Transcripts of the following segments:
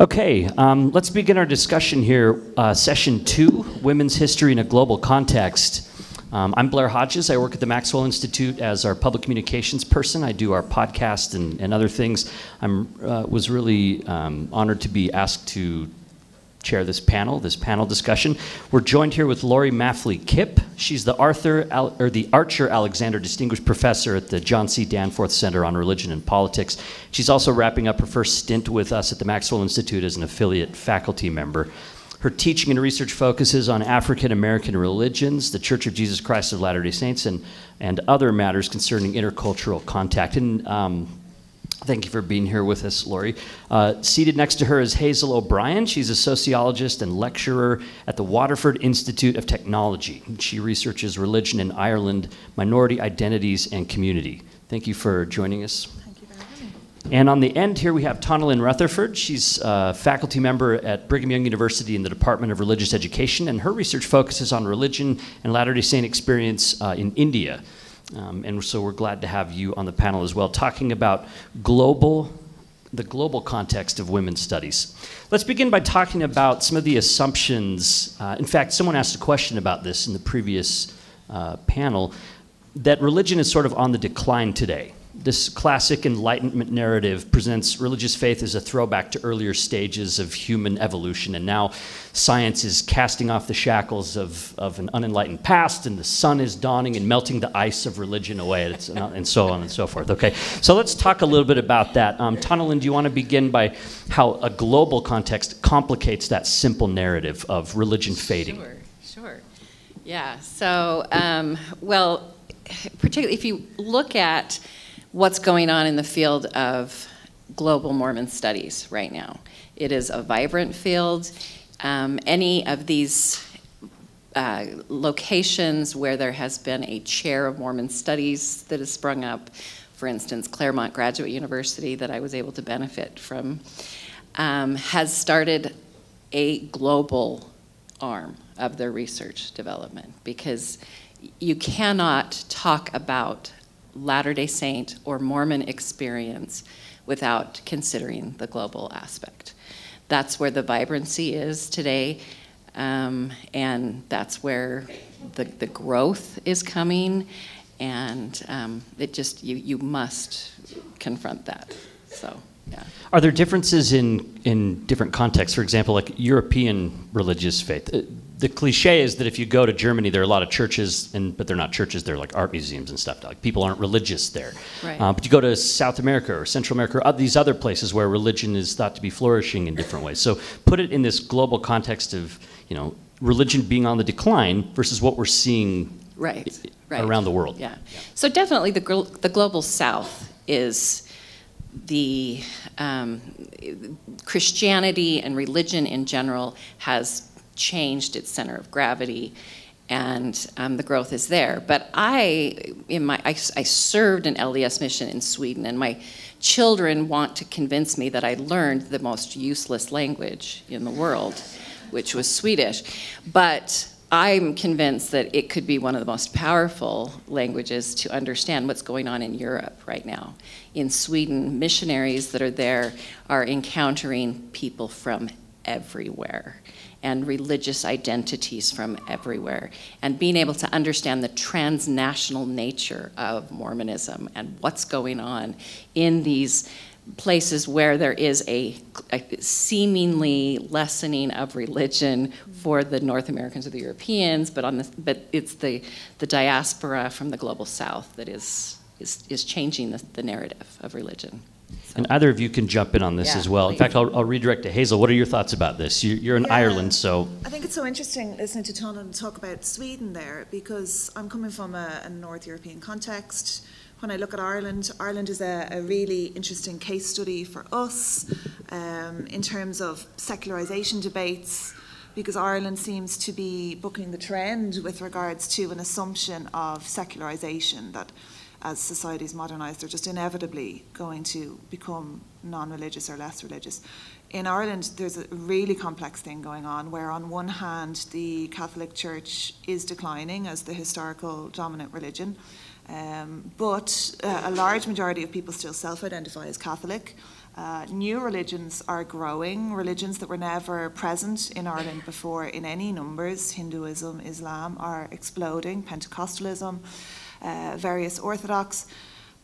Okay, um, let's begin our discussion here. Uh, session two Women's History in a Global Context. Um, I'm Blair Hodges. I work at the Maxwell Institute as our public communications person. I do our podcast and, and other things. I uh, was really um, honored to be asked to chair this panel, this panel discussion. We're joined here with Laurie Maffly Kipp. She's the Arthur Al- or the Archer Alexander Distinguished Professor at the John C. Danforth Center on Religion and Politics. She's also wrapping up her first stint with us at the Maxwell Institute as an affiliate faculty member. Her teaching and research focuses on African American religions, the Church of Jesus Christ of Latter day Saints, and, and other matters concerning intercultural contact. And um, Thank you for being here with us, Laurie. Uh, seated next to her is Hazel O'Brien. She's a sociologist and lecturer at the Waterford Institute of Technology. She researches religion in Ireland, minority identities, and community. Thank you for joining us. Thank you having me. And on the end here, we have Taunalyn Rutherford. She's a faculty member at Brigham Young University in the Department of Religious Education, and her research focuses on religion and Latter day Saint experience uh, in India. Um, and so we're glad to have you on the panel as well, talking about global, the global context of women's studies. Let's begin by talking about some of the assumptions. Uh, in fact, someone asked a question about this in the previous uh, panel that religion is sort of on the decline today this classic Enlightenment narrative presents religious faith as a throwback to earlier stages of human evolution, and now science is casting off the shackles of, of an unenlightened past, and the sun is dawning and melting the ice of religion away, and so on and so forth. Okay, so let's talk a little bit about that. Um, do you want to begin by how a global context complicates that simple narrative of religion fading? Sure, sure. Yeah, so, um, well, particularly if you look at what's going on in the field of global Mormon studies right now. It is a vibrant field. Um, any of these uh, locations where there has been a chair of Mormon studies that has sprung up, for instance, Claremont Graduate University, that I was able to benefit from, um, has started a global arm of their research development because you cannot talk about Latter day Saint or Mormon experience without considering the global aspect. That's where the vibrancy is today, um, and that's where the, the growth is coming, and um, it just, you, you must confront that. So. Yeah. Are there differences in, in different contexts? For example, like European religious faith. The cliche is that if you go to Germany, there are a lot of churches, and but they're not churches; they're like art museums and stuff. Like people aren't religious there. Right. Uh, but you go to South America or Central America or these other places where religion is thought to be flourishing in different ways. So put it in this global context of you know religion being on the decline versus what we're seeing right, right. around the world. Yeah. yeah. So definitely the the global South is the um, Christianity and religion in general has changed its center of gravity and um, the growth is there. But I, in my, I, I, served an LDS mission in Sweden, and my children want to convince me that I learned the most useless language in the world, which was Swedish. But I'm convinced that it could be one of the most powerful languages to understand what's going on in Europe right now. In Sweden, missionaries that are there are encountering people from everywhere and religious identities from everywhere. And being able to understand the transnational nature of Mormonism and what's going on in these places where there is a, a, seemingly lessening of religion for the North Americans or the Europeans, but on the, but it's the, the diaspora from the global South that is is, is changing the, the narrative of religion. So. And either of you can jump in on this yeah, as well. In fact, I'll, I'll, redirect to Hazel. What are your thoughts about this? You're, you're in yeah, Ireland, so. I think it's so interesting listening to Taunalyn talk about Sweden there because I'm coming from a, a North European context when I look at Ireland, Ireland is a, a really interesting case study for us um, in terms of secularisation debates, because Ireland seems to be booking the trend with regards to an assumption of secularisation that as societies modernise, they're just inevitably going to become non religious or less religious. In Ireland, there's a really complex thing going on where, on one hand, the Catholic Church is declining as the historical dominant religion. Um, but uh, a large majority of people still self identify as Catholic, Uh, new religions are growing, religions that were never present in Ireland before in any numbers. Hinduism, Islam are exploding, Pentecostalism, uh, various Orthodox.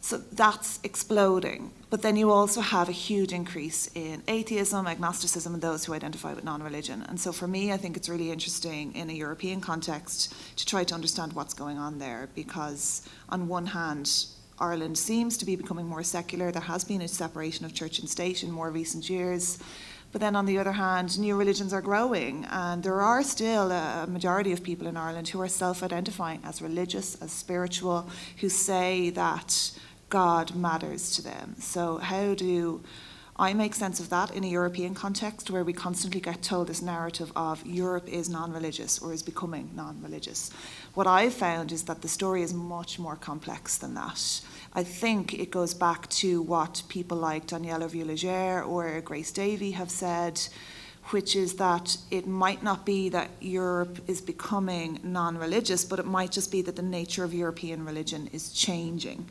So that's exploding. But then you also have a huge increase in atheism, agnosticism, and those who identify with non religion. And so for me, I think it's really interesting in a European context to try to understand what's going on there because, on one hand, Ireland seems to be becoming more secular. There has been a separation of church and state in more recent years. But then on the other hand, new religions are growing, and there are still a majority of people in Ireland who are self identifying as religious, as spiritual, who say that God matters to them. So, how do I make sense of that in a European context where we constantly get told this narrative of Europe is non religious or is becoming non religious? What I've found is that the story is much more complex than that. I think it goes back to what people like Danièle Hervieu-Léger or Grace Davie have said, which is that it might not be that Europe is becoming non religious, but it might just be that the nature of European religion is changing.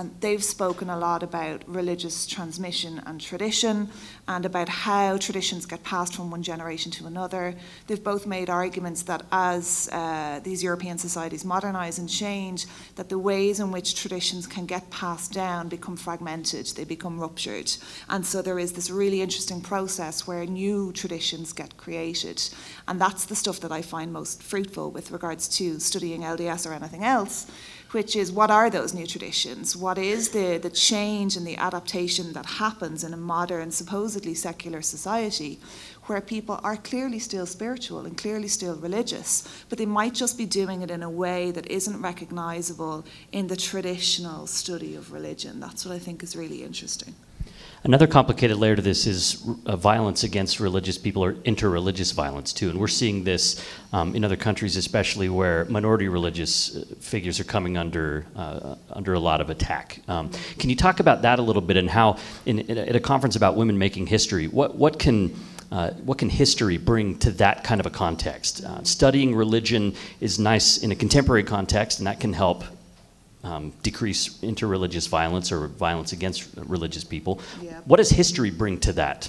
And they've spoken a lot about religious transmission and tradition and about how traditions get passed from one generation to another. They've both made arguments that as uh, these European societies modernize and change, that the ways in which traditions can get passed down become fragmented, they become ruptured. And so there is this really interesting process where new traditions get created. And that's the stuff that I find most fruitful with regards to studying LDS or anything else which is what are those new traditions? What is the, the change and the adaptation that happens in a modern, supposedly secular society where people are clearly still spiritual and clearly still religious, but they might just be doing it in a way that isn't recognizable in the traditional study of religion? That's what I think is really interesting. Another complicated layer to this is uh, violence against religious people or interreligious violence, too. And we're seeing this um, in other countries, especially where minority religious uh, figures are coming under, uh, under a lot of attack. Um, can you talk about that a little bit and how, in, in a, at a conference about women making history, what, what can uh, what can history bring to that kind of a context? Uh, studying religion is nice in a contemporary context, and that can help um, decrease interreligious violence or violence against religious people. Yeah. What does history bring to that?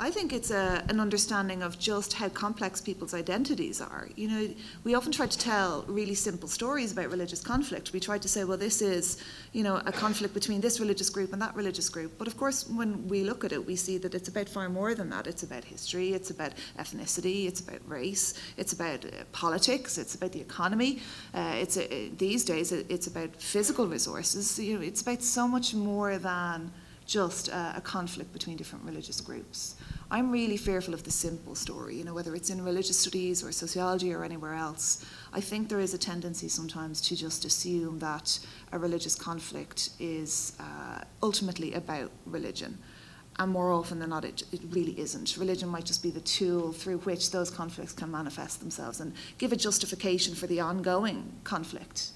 I think it's a, an understanding of just how complex people's identities are. You know, we often try to tell really simple stories about religious conflict. We try to say, well, this is, you know, a conflict between this religious group and that religious group. But of course, when we look at it, we see that it's about far more than that. It's about history, it's about ethnicity, it's about race, it's about uh, politics, it's about the economy. Uh, it's a, uh, these days, it's about physical resources. You know, it's about so much more than just a conflict between different religious groups. I'm really fearful of the simple story, you know, whether it's in religious studies or sociology or anywhere else. I think there is a tendency sometimes to just assume that a religious conflict is uh, ultimately about religion. And more often than not, it, it really isn't. Religion might just be the tool through which those conflicts can manifest themselves and give a justification for the ongoing conflict.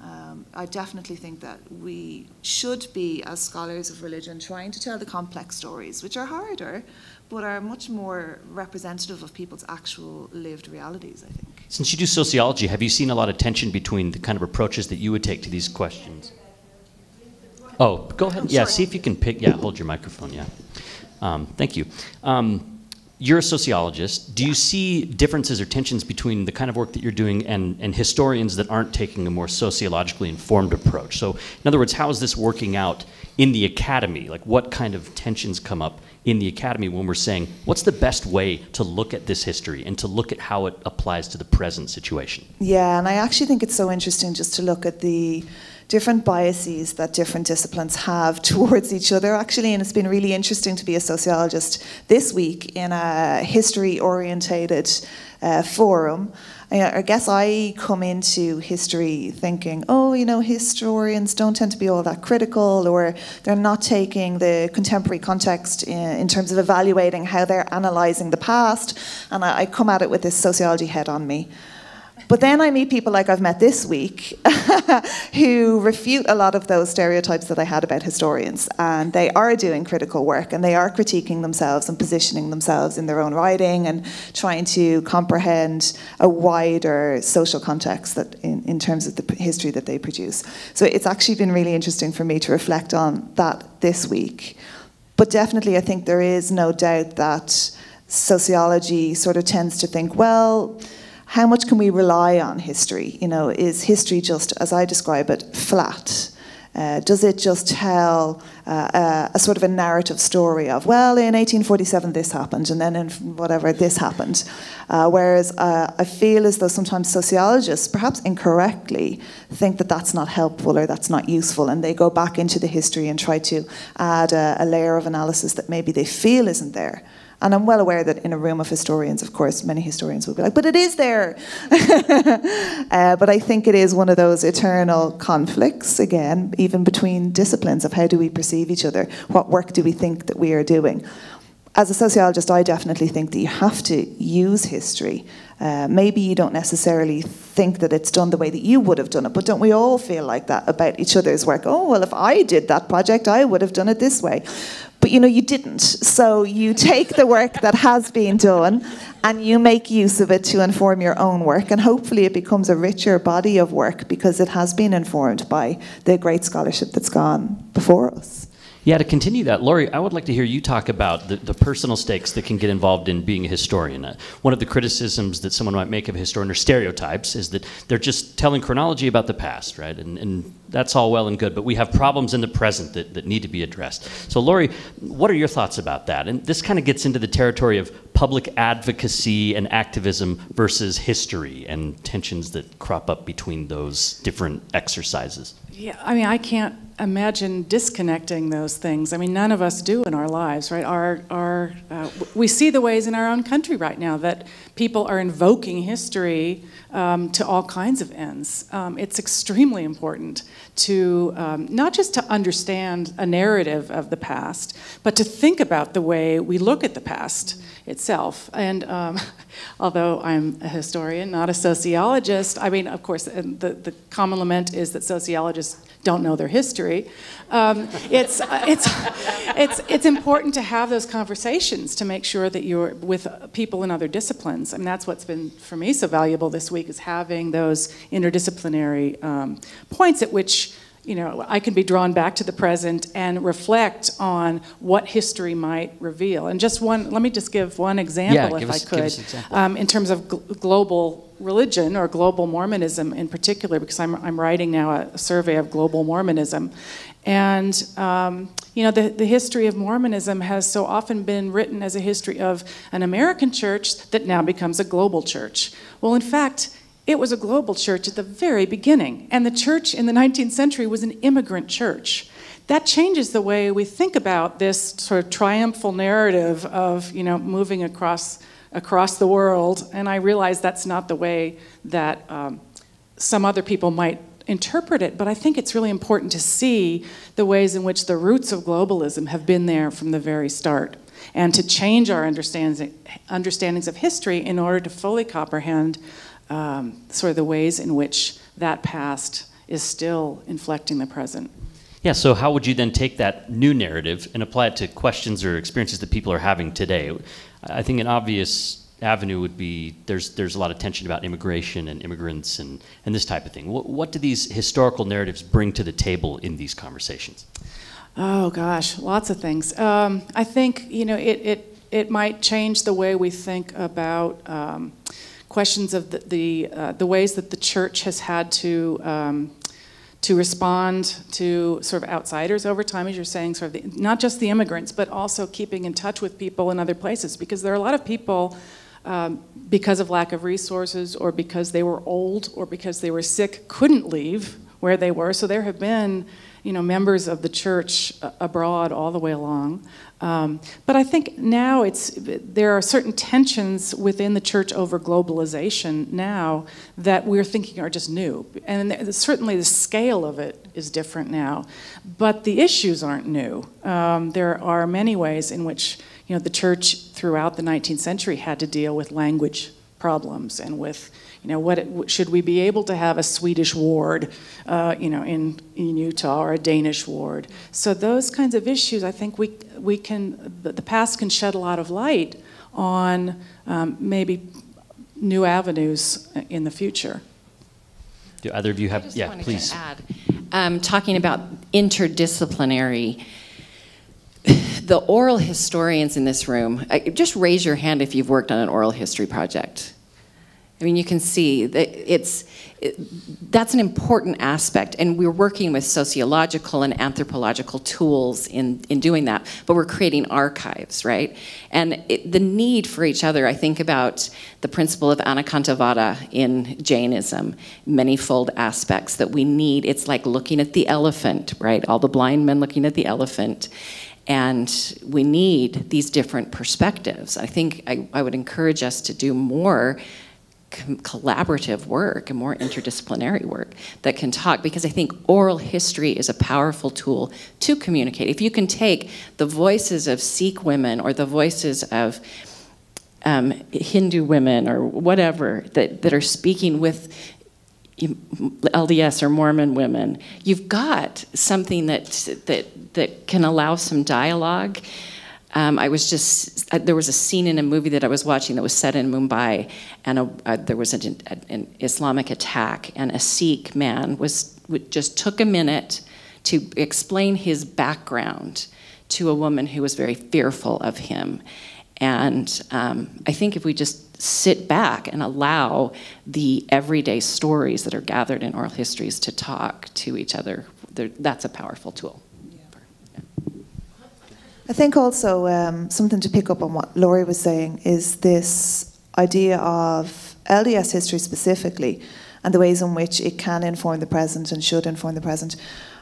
Um, I definitely think that we should be, as scholars of religion, trying to tell the complex stories, which are harder, but are much more representative of people's actual lived realities, I think. Since you do sociology, have you seen a lot of tension between the kind of approaches that you would take to these questions? Oh, go ahead. Yeah, see if you can pick. Yeah, hold your microphone. Yeah. Um, thank you. Um, you're a sociologist. Do you see differences or tensions between the kind of work that you're doing and, and historians that aren't taking a more sociologically informed approach? So, in other words, how is this working out in the academy? Like, what kind of tensions come up in the academy when we're saying, what's the best way to look at this history and to look at how it applies to the present situation? Yeah, and I actually think it's so interesting just to look at the different biases that different disciplines have towards each other, actually. And it's been really interesting to be a sociologist this week in a history orientated uh, forum. I guess I come into history thinking, oh, you know, historians don't tend to be all that critical, or they're not taking the contemporary context in, in terms of evaluating how they're analysing the past. And I, I come at it with this sociology head on me. But then I meet people like I've met this week who refute a lot of those stereotypes that I had about historians. And they are doing critical work and they are critiquing themselves and positioning themselves in their own writing and trying to comprehend a wider social context that in, in terms of the history that they produce. So it's actually been really interesting for me to reflect on that this week. But definitely, I think there is no doubt that sociology sort of tends to think, well, how much can we rely on history? You know, is history just, as I describe it, flat? Uh, does it just tell uh, a, a, sort of a narrative story of, well, in 1847 this happened, and then in whatever this happened? Uh, whereas uh, I feel as though sometimes sociologists, perhaps incorrectly, think that that's not helpful or that's not useful, and they go back into the history and try to add a, a layer of analysis that maybe they feel isn't there. And I'm well aware that in a room of historians, of course, many historians will be like, but it is there. uh, but I think it is one of those eternal conflicts, again, even between disciplines of how do we perceive each other? What work do we think that we are doing? As a sociologist, I definitely think that you have to use history. Uh, maybe you don't necessarily think that it's done the way that you would have done it, but don't we all feel like that about each other's work? Oh, well, if I did that project, I would have done it this way. But you know, you didn't. So you take the work that has been done and you make use of it to inform your own work. And hopefully it becomes a richer body of work because it has been informed by the great scholarship that's gone before us. Yeah, to continue that, Laurie, I would like to hear you talk about the, the personal stakes that can get involved in being a historian. Uh, one of the criticisms that someone might make of a historian or stereotypes is that they're just telling chronology about the past, right? And, and that's all well and good, but we have problems in the present that, that need to be addressed. So, Laurie, what are your thoughts about that? And this kind of gets into the territory of public advocacy and activism versus history and tensions that crop up between those different exercises. Yeah, I mean, I can't imagine disconnecting those things. I mean, none of us do in our lives, right? Our, our, uh, we see the ways in our own country right now that people are invoking history um, to all kinds of ends. Um, it's extremely important to um, not just to understand a narrative of the past, but to think about the way we look at the past itself. And um, although I'm a historian, not a sociologist, I mean, of course, the, the common lament is that sociologists don't know their history. Um, it's, it's, it's, it's important to have those conversations to make sure that you're with people in other disciplines. I mean, that's what's been, for me, so valuable this week is having those interdisciplinary um, points at which you know, I can be drawn back to the present and reflect on what history might reveal. And just one, let me just give one example, yeah, if us, I could, um, in terms of gl- global religion or global Mormonism in particular, because I'm, I'm writing now a survey of global Mormonism. And, um, you know, the, the history of Mormonism has so often been written as a history of an American church that now becomes a global church. Well, in fact, it was a global church at the very beginning, and the church in the 19th century was an immigrant church. That changes the way we think about this sort of triumphal narrative of, you know, moving across across the world. And I realize that's not the way that um, some other people might interpret it, but I think it's really important to see the ways in which the roots of globalism have been there from the very start and to change our understandings of history in order to fully comprehend um, sort of the ways in which that past is still inflecting the present. Yeah, so how would you then take that new narrative and apply it to questions or experiences that people are having today? I think an obvious avenue would be there's there's a lot of tension about immigration and immigrants and, and this type of thing. What, what do these historical narratives bring to the table in these conversations? Oh gosh, lots of things. Um, I think you know it, it it might change the way we think about um, questions of the the, uh, the, ways that the church has had to um, to respond to sort of outsiders over time, as you're saying, sort of the, not just the immigrants, but also keeping in touch with people in other places, because there are a lot of people. Um, because of lack of resources, or because they were old, or because they were sick, couldn't leave where they were. So there have been you know, members of the church abroad all the way along. Um, but I think now it's there are certain tensions within the church over globalization now that we're thinking are just new, and certainly the scale of it is different now. But the issues aren't new. Um, there are many ways in which you know the church throughout the 19th century had to deal with language problems and with you know, what should we be able to have a Swedish ward, uh, you know, in, in Utah or a Danish ward? So those kinds of issues, I think we we can the past can shed a lot of light on um, maybe new avenues in the future. Do either of you have? yeah, please. add, um, talking about interdisciplinary the oral historians in this room, just raise your hand if you've worked on an oral history project. I mean, you can see that it's it, that's an important aspect, and we're working with sociological and anthropological tools in, in doing that. But we're creating archives, right? And it, the need for each other. I think about the principle of Anekantavada in Jainism, manifold aspects that we need. It's like looking at the elephant, right? All the blind men looking at the elephant. And we need these different perspectives. I think I, I would encourage us to do more collaborative work and more interdisciplinary work that can talk because I think oral history is a powerful tool to communicate. If you can take the voices of Sikh women or the voices of um, Hindu women or whatever that, that are speaking with LDS or Mormon women, you've got something that, that, that can allow some dialogue um, I was just, uh, there was a scene in a movie that I was watching that was set in Mumbai, and a, uh, there was an, an, Islamic attack, and a Sikh man was just took a minute to explain his background to a woman who was very fearful of him. And um, I think if we just sit back and allow the everyday stories that are gathered in oral histories to talk to each other, that's a powerful tool. I think also um, something to pick up on what Laurie was saying is this idea of LDS history specifically and the ways in which it can inform the present and should inform the present.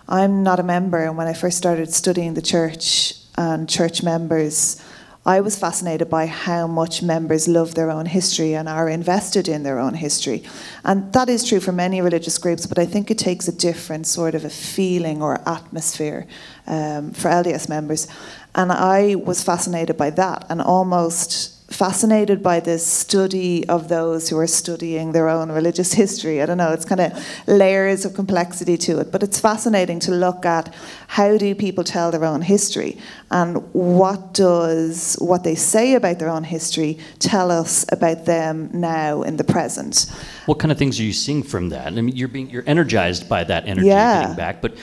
I'm not a member, and when I first started studying the church and church members, I was fascinated by how much members love their own history and are invested in their own history. And that is true for many religious groups, but I think it takes a different sort of a feeling or atmosphere um, for LDS members. And I was fascinated by that and almost fascinated by this study of those who are studying their own religious history. I don't know, it's kind of layers of complexity to it, but it's fascinating to look at how do people tell their own history and what does what they say about their own history tell us about them now in the present. What kind of things are you seeing from that? I mean, you're being you're energized by that energy yeah. getting back, but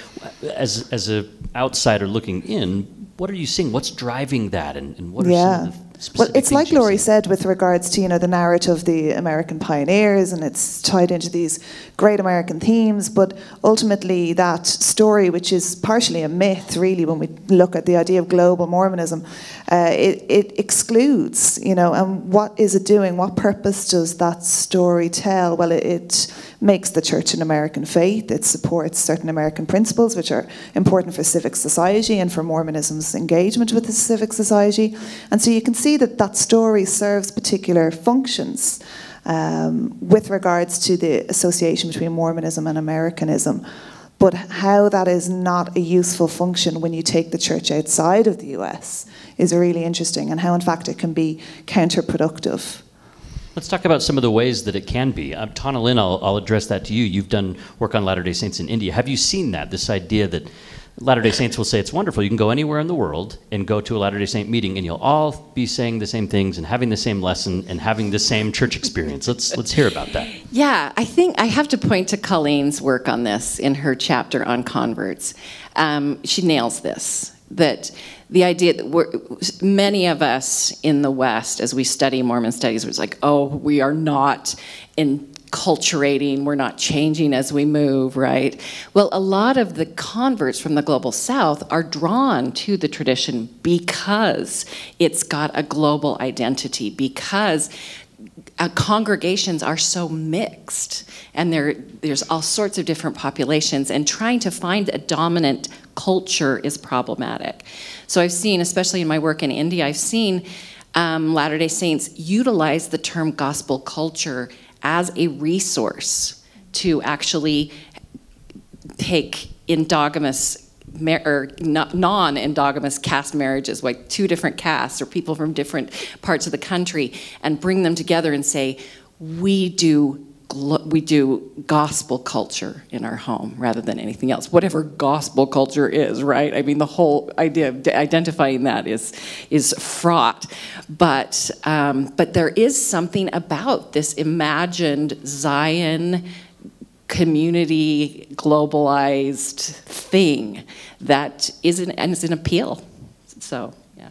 as as a outsider looking in, what are you seeing? What's driving that, and, and what are yeah. some of the well, it's like Laurie said with regards to you know the narrative of the American pioneers, and it's tied into these great American themes. But ultimately, that story, which is partially a myth, really, when we look at the idea of global Mormonism, uh, it, it excludes you know. And what is it doing? What purpose does that story tell? Well, it, it makes the church an American faith. It supports certain American principles, which are important for civic society and for Mormonism's engagement with the civic society. And so you can see that that story serves particular functions um, with regards to the association between Mormonism and Americanism. But how that is not a useful function when you take the church outside of the US is really interesting, and how, in fact, it can be counterproductive. Let's talk about some of the ways that it can be. Um, Taunalyn, I'll, I'll address that to you. You've done work on Latter day Saints in India. Have you seen that? This idea that Latter day Saints will say it's wonderful. You can go anywhere in the world and go to a Latter day Saint meeting, and you'll all be saying the same things and having the same lesson and having the same church experience. Let's, let's hear about that. Yeah, I think I have to point to Colleen's work on this in her chapter on converts. Um, she nails this that the idea that we're, many of us in the West, as we study Mormon studies, was like, oh, we are not enculturating, we're not changing as we move, right? Well, a lot of the converts from the global South are drawn to the tradition because it's got a global identity, because uh, congregations are so mixed and there, there's all sorts of different populations and trying to find a dominant culture is problematic so i've seen especially in my work in india i've seen um, latter day saints utilize the term gospel culture as a resource to actually take endogamous or non-endogamous caste marriages, like two different castes or people from different parts of the country, and bring them together and say, we do we do gospel culture in our home rather than anything else whatever gospel culture is right? I mean the whole idea of identifying that is is fraught. But um, but there is something about this imagined zion community globalized thing that is an, and an appeal. So, yeah.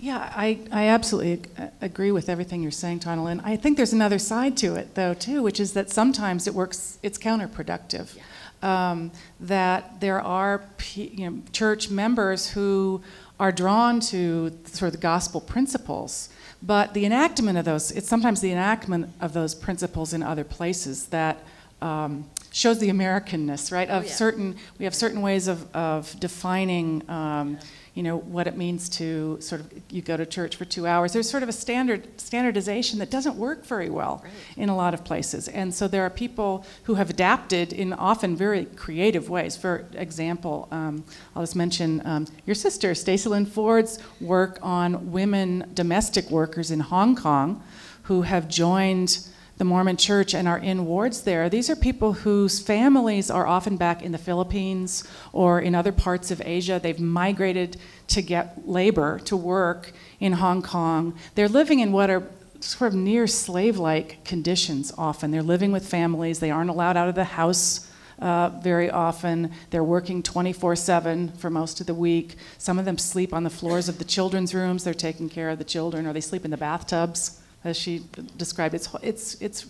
Yeah, I, I absolutely agree with everything you're saying, Taunalyn. I think there's another side to it, though, too, which is that sometimes it works, it's counterproductive. Um, that there are you know, church members who are drawn to sort of the gospel principles, but the enactment of those, it's sometimes the enactment of those principles in other places that um, shows the Americanness, right? Of yeah. certain, we have certain ways of, of defining, um, you know, what it means to sort of, you go to church for two hours. There's sort of a standard standardization that doesn't work very well in a lot of places. And so there are people who have adapted in often very creative ways. For example, um, I'll just mention um, your sister, Stacilee Ford's work on women domestic workers in Hong Kong who have joined the Mormon church and are in wards there. These are people whose families are often back in the Philippines or in other parts of Asia. They've migrated to get labor, to work in Hong Kong. They're living in what are sort of near slave like conditions often. They're living with families, they aren't allowed out of the house. Uh, very often, they're working 24 7 for most of the week. Some of them sleep on the floors of the children's rooms, they're taking care of the children, or they sleep in the bathtubs as she described. It's, it's, it's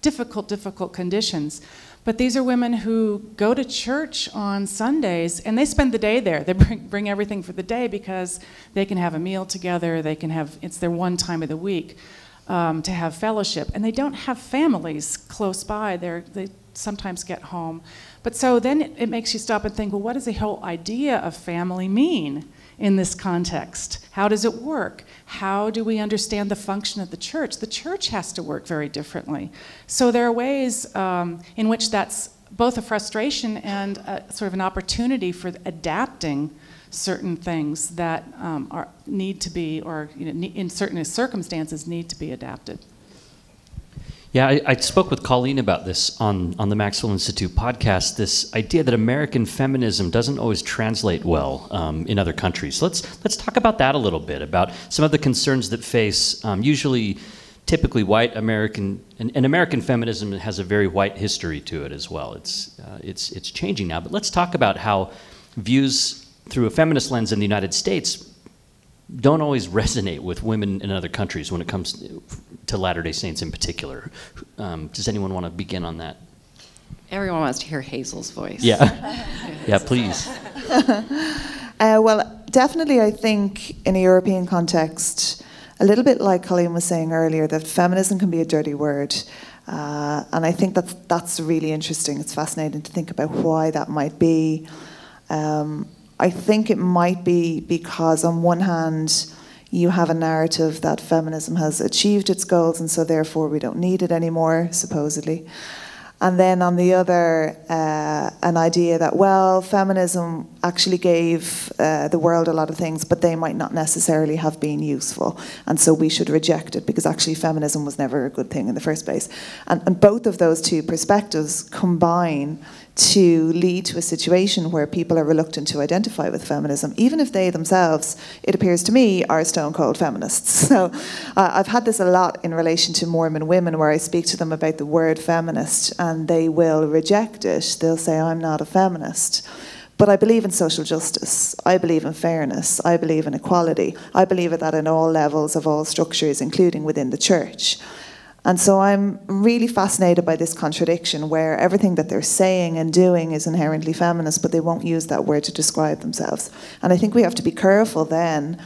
difficult, difficult conditions. But these are women who go to church on Sundays and they spend the day there. They bring, bring everything for the day because they can have a meal together, they can have, it's their one time of the week um, to have fellowship. And they don't have families close by, They're, they sometimes get home. But so then it, it makes you stop and think well, what does the whole idea of family mean? In this context? How does it work? How do we understand the function of the church? The church has to work very differently. So there are ways um, in which that's both a frustration and a, sort of an opportunity for adapting certain things that um, are, need to be, or you know, in certain circumstances, need to be adapted. Yeah, I, I, spoke with Colleen about this on, on the Maxwell Institute podcast. This idea that American feminism doesn't always translate well um, in other countries. Let's let's talk about that a little bit. About some of the concerns that face um, usually, typically white American and, and, American feminism has a very white history to it as well. It's uh, it's it's changing now. But let's talk about how views through a feminist lens in the United States don't always resonate with women in other countries when it comes to Latter day Saints in particular. Um, does anyone want to begin on that? Everyone wants to hear Hazel's voice. Yeah. yeah, please. uh, well, definitely, I think in a European context, a little bit like Colleen was saying earlier, that feminism can be a dirty word. Uh, and I think that's, that's really interesting. It's fascinating to think about why that might be. Um, I think it might be because, on one hand, you have a narrative that feminism has achieved its goals and so therefore we don't need it anymore, supposedly. And then on the other, uh, an idea that, well, feminism actually gave uh, the world a lot of things, but they might not necessarily have been useful. And so we should reject it because actually feminism was never a good thing in the first place. And, and both of those two perspectives combine to lead to a situation where people are reluctant to identify with feminism, even if they themselves, it appears to me, are stone cold feminists. So uh, I've had this a lot in relation to Mormon women where I speak to them about the word feminist and they will reject it. They'll say, I'm not a feminist. But I believe in social justice. I believe in fairness. I believe in equality. I believe that in all levels of all structures, including within the church. And so I'm really fascinated by this contradiction where everything that they're saying and doing is inherently feminist, but they won't use that word to describe themselves. And I think we have to be careful then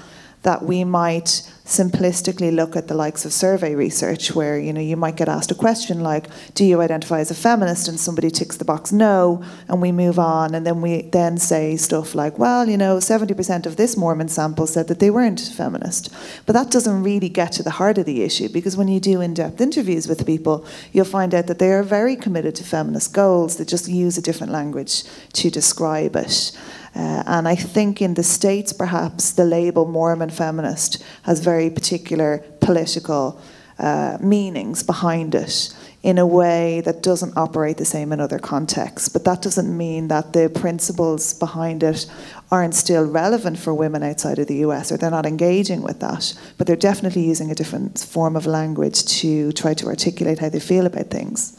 that we might simplistically look at the likes of survey research where you know you might get asked a question like do you identify as a feminist? and somebody ticks the box no and we move on. And then we then say stuff like well you know 70% of this mormon sample said that they weren't feminist. But that doesn't really get to the heart of the issue because when you do in-depth interviews with people you'll find out that they are very committed to feminist goals. They just use a different language to describe it uh, and I think in the States, perhaps, the label Mormon feminist has very particular political uh, meanings behind it in a way that doesn't operate the same in other contexts. But that doesn't mean that the principles behind it aren't still relevant for women outside of the US or they're not engaging with that. But they're definitely using a different form of language to try to articulate how they feel about things.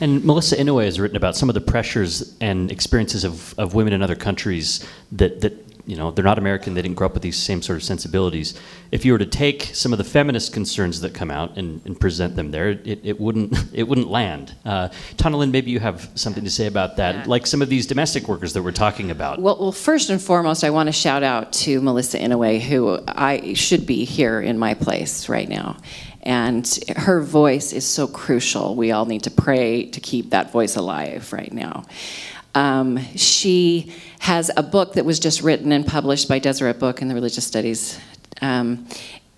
And Melissa Inouye has written about some of the pressures and experiences of, of women in other countries that, that you know, they're not American, they didn't grow up with these same sort of sensibilities. If you were to take some of the feminist concerns that come out and, and present them there, it, it, wouldn't, it wouldn't land. Uh, Taunalyn, maybe you have something to say about that, Yeah. like some of these domestic workers that we're talking about. Well, well, first and foremost, I want to shout out to Melissa Inouye, who I should be here in my place right now. And her voice is so crucial. We all need to pray to keep that voice alive right now. Um, she has a book that was just written and published by Deseret Book in the Religious Studies. Um,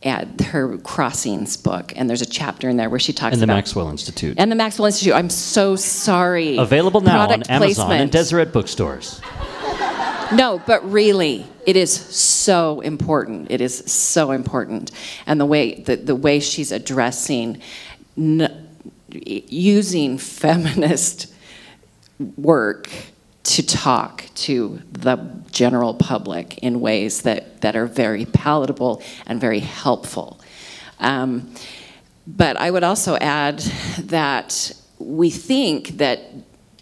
at her Crossings book, and there's a chapter in there where she talks about and the about Maxwell Institute. and the Maxwell Institute. I'm so sorry. Available now on Product Amazon and. Deseret bookstores. No, but really, it is so important. It is so important, and the way the, the way she's addressing using feminist work to talk to the general public in ways that, that are very palatable and very helpful. Um, but I would also add that we think that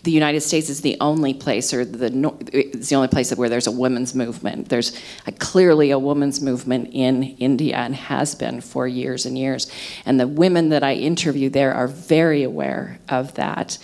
the United States is the only place, or the it's the only place where there's a women's movement. There's a, clearly a women's movement in India and has been for years and years. And the women that I interview there are very aware of that.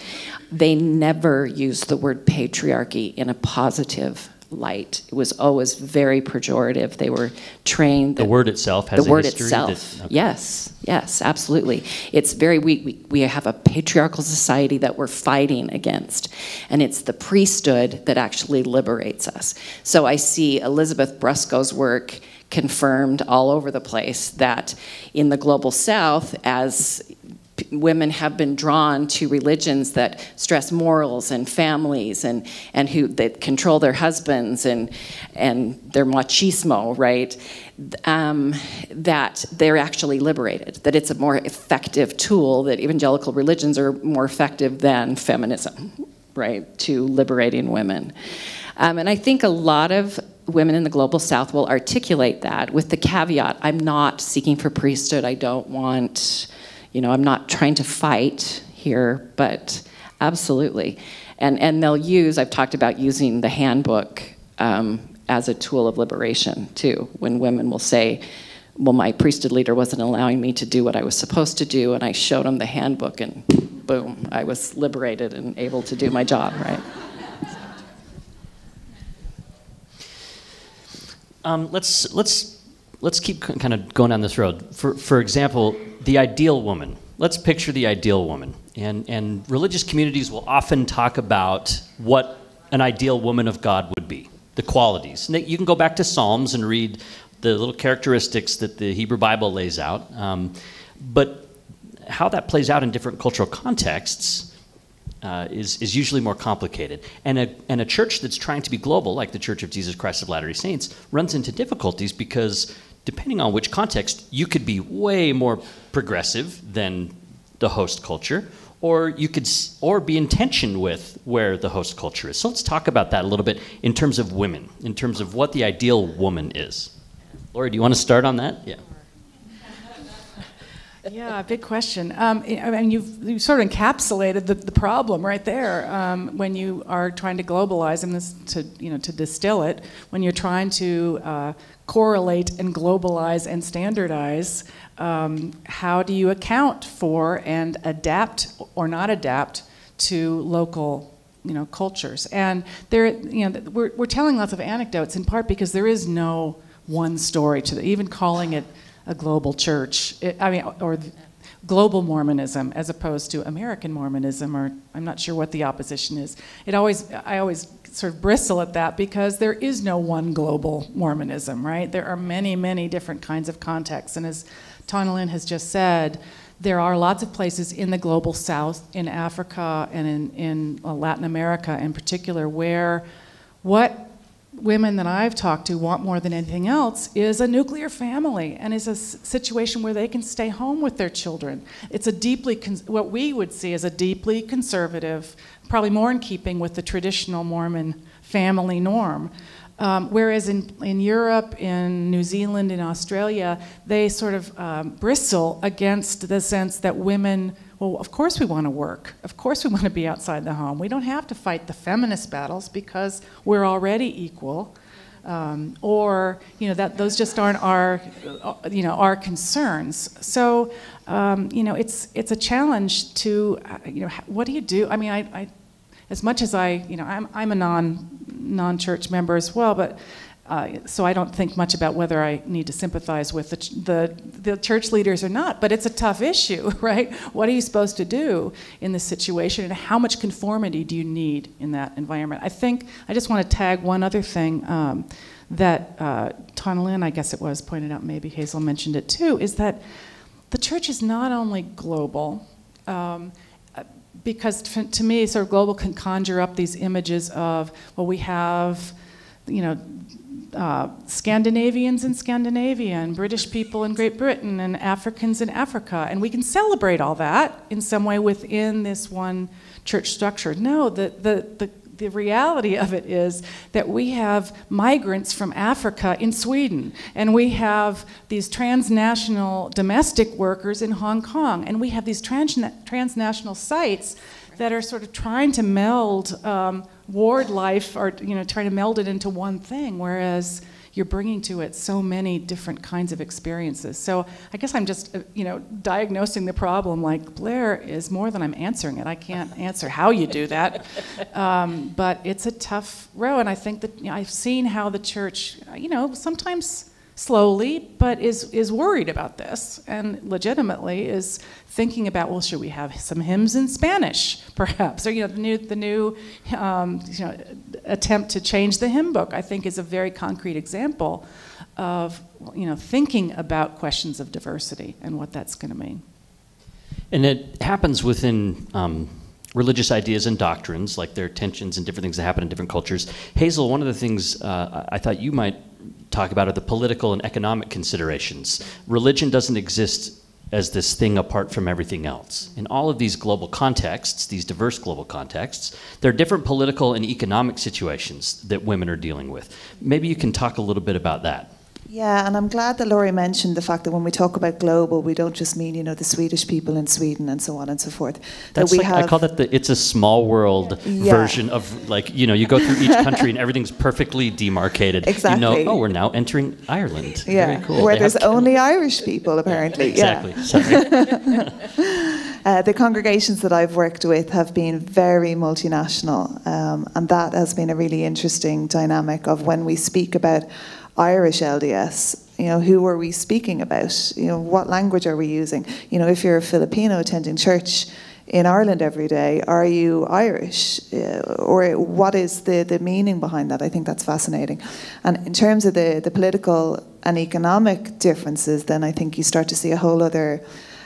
They never use the word patriarchy in a positive light. It was always very pejorative. They were trained. The word itself has the a word itself. that- okay. Yes, yes, absolutely. It's very we, we we have a patriarchal society that we're fighting against, and it's the priesthood that actually liberates us. So I see Elizabeth Brusco's work confirmed all over the place that in the global south as women have been drawn to religions that stress morals and families and, and who that control their husbands and and their machismo, right? Um, that they're actually liberated. That it's a more effective tool. That evangelical religions are more effective than feminism, right? To liberating women. Um, and I think a lot of women in the global south will articulate that with the caveat I'm not seeking for priesthood. I don't want, you know, I'm not trying to fight here, but absolutely. And, and they'll use, I've talked about using the handbook um, as a tool of liberation too, when women will say, well, my priesthood leader wasn't allowing me to do what I was supposed to do, and I showed them the handbook, and boom, I was liberated and able to do my job, right? Um, let's let's let's keep kind of going down this road. For for example, the ideal woman. Let's picture the ideal woman, and and religious communities will often talk about what an ideal woman of God would be, the qualities. And you can go back to Psalms and read the little characteristics that the Hebrew Bible lays out. Um, but how that plays out in different cultural contexts uh, is, is usually more complicated. And a, and a church that's trying to be global, like the Church of Jesus Christ of Latter day Saints, runs into difficulties because depending on which context, you could be way more progressive than the host culture, or you could or be in tension with where the host culture is. So let's talk about that a little bit in terms of women, in terms of what the ideal woman is. Laura, do you want to start on that? Yeah. Yeah, big question. Um, I mean, you've, you've sort of encapsulated the, the problem right there um, when you are trying to globalize and this to you know to distill it. When you're trying to uh, correlate and globalize and standardize, um, how do you account for and adapt or not adapt to local you know cultures? And there, you know, we're, we're telling lots of anecdotes in part because there is no one story to the, even calling it a global church. It, I mean, or global Mormonism as opposed to American Mormonism, or I'm not sure what the opposition is. It always, I always sort of bristle at that because there is no one global Mormonism, right? There are many, many different kinds of contexts, and as Taunalyn has just said, there are lots of places in the global south, in Africa, and in, in uh, Latin America in particular, where what women that I've talked to want more than anything else is a nuclear family and is a situation where they can stay home with their children. It's a deeply, what we would see as a deeply conservative, probably more in keeping with the traditional Mormon family norm. Um, whereas in, in Europe, in New Zealand, in Australia, they sort of um, bristle against the sense that women, well, of course we want to work. Of course we want to be outside the home. We don't have to fight the feminist battles because we're already equal. Um, or you know that those just aren't our uh, you know our concerns. So um, you know it's it's a challenge to uh, you know what do you do? I mean I, I as much as I you know I'm I'm a non non church member as well, but uh, so I don't think much about whether I need to sympathize with the, the, the, church leaders or not, but it's a tough issue, right? What are you supposed to do in this situation, and how much conformity do you need in that environment? I think I just want to tag one other thing um, that uh, Taunalyn, I guess it was, pointed out, maybe Hazel mentioned it too, is that the church is not only global. Um, because to me, sort of global can conjure up these images of, well, we have, you know, uh, Scandinavians in Scandinavia, and British people in Great Britain, and Africans in Africa. And we can celebrate all that in some way within this one church structure. No, the, the, the, the reality of it is that we have migrants from Africa in Sweden, and we have these transnational domestic workers in Hong Kong, and we have these trans- transnational sites that are sort of trying to meld um, ward life or you know trying to meld it into one thing whereas you're bringing to it so many different kinds of experiences. So i guess i'm just uh, you know diagnosing the problem like blair is more than i'm answering it. I can't answer how you do that. Um, but it's a tough row and i think that you know, i've seen how the church you know sometimes slowly, but is, is worried about this and legitimately is thinking about, well, should we have some hymns in Spanish, perhaps? Or, you know, the new, the new um, you know, attempt to change the hymn book, I think, is a very concrete example of, you know, thinking about questions of diversity and what that's going to mean. And it happens within um, religious ideas and doctrines, like there are tensions and different things that happen in different cultures. Hazel, one of the things uh, I thought you might talk about are the political and economic considerations. Religion doesn't exist as this thing apart from everything else. In all of these global contexts, these diverse global contexts, there are different political and economic situations that women are dealing with. Maybe you can talk a little bit about that. Yeah, and I'm glad that Laurie mentioned the fact that when we talk about global, we don't just mean you know the Swedish people in Sweden and so on and so forth. That's that like have, I call that the it's a small world yeah. version of like you know you go through each country and everything's perfectly demarcated. Exactly. You know, oh, we're now entering Ireland. Yeah, Very cool. where they there's only Irish people apparently. exactly. Uh, the congregations that I've worked with have been very multinational, um, and that has been a really interesting dynamic of when we speak about Irish LDS, you know, who are we speaking about? You know, what language are we using? You know, if you're a Filipino attending church in Ireland every day, are you Irish? Uh, or what is the, the meaning behind that? I think that's fascinating. And in terms of the, the political and economic differences, then I think you start to see a whole other